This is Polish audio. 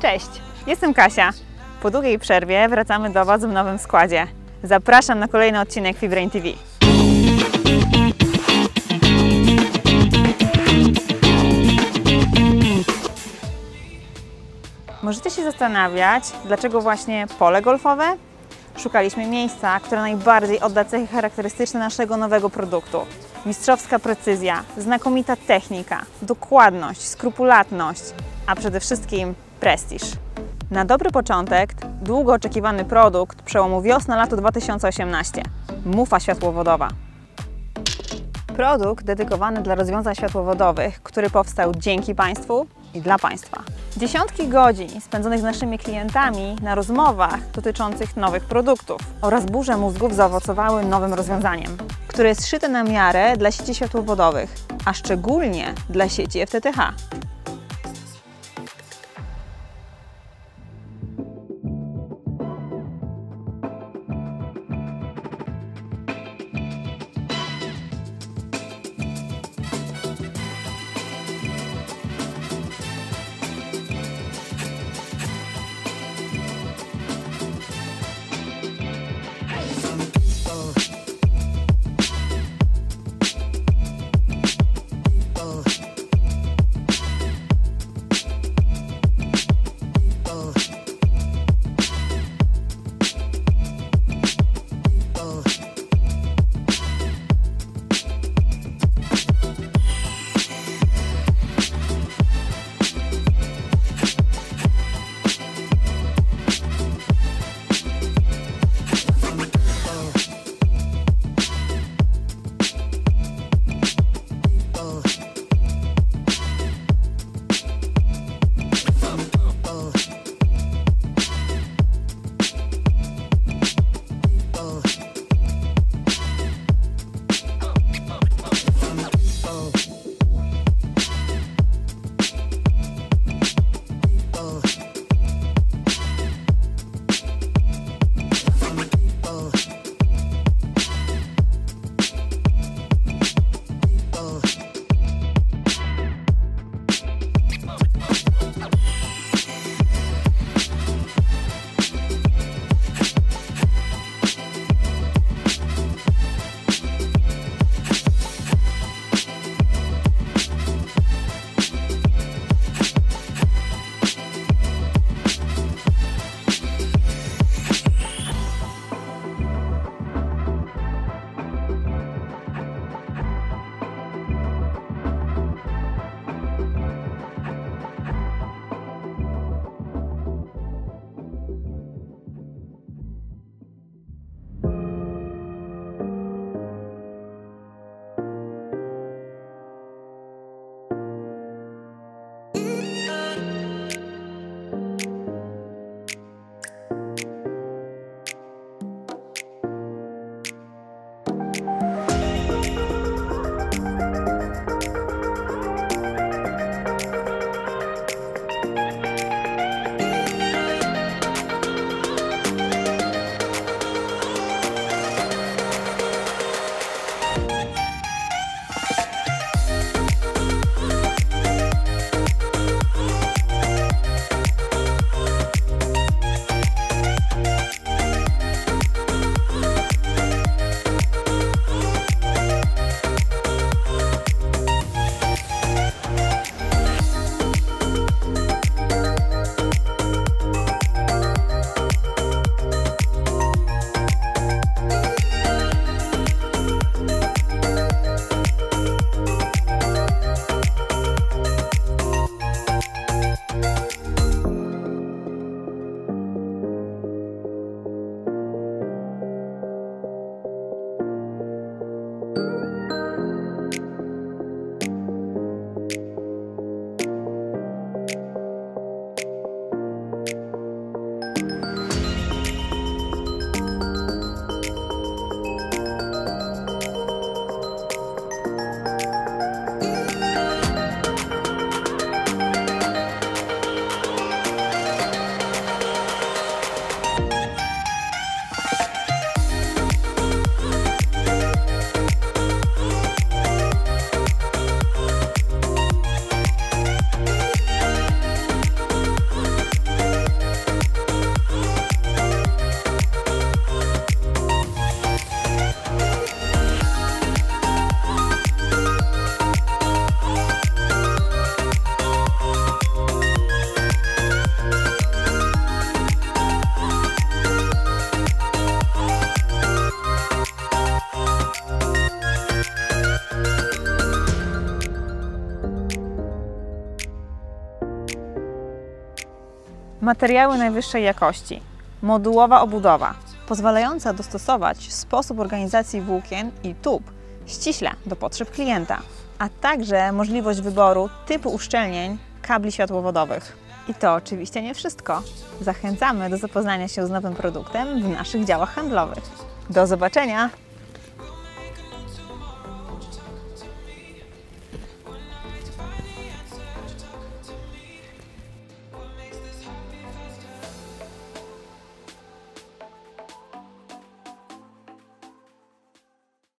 Cześć, jestem Kasia. Po długiej przerwie wracamy do Was w nowym składzie. Zapraszam na kolejny odcinek Fibrain TV. Możecie się zastanawiać, dlaczego właśnie pole golfowe? Szukaliśmy miejsca, które najbardziej odda cechy charakterystyczne naszego nowego produktu. Mistrzowska precyzja, znakomita technika, dokładność, skrupulatność, a przede wszystkim prestiż. Na dobry początek długo oczekiwany produkt przełomu wiosna-lato 2018 mufa światłowodowa. Produkt dedykowany dla rozwiązań światłowodowych, który powstał dzięki Państwu i dla Państwa. Dziesiątki godzin spędzonych z naszymi klientami na rozmowach dotyczących nowych produktów oraz burze mózgów zaowocowały nowym rozwiązaniem, które jest szyte na miarę dla sieci światłowodowych, a szczególnie dla sieci FTTH. Materiały najwyższej jakości, modułowa obudowa, pozwalająca dostosować sposób organizacji włókien i tub ściśle do potrzeb klienta, a także możliwość wyboru typu uszczelnień kabli światłowodowych. I to oczywiście nie wszystko. Zachęcamy do zapoznania się z nowym produktem w naszych działach handlowych. Do zobaczenia!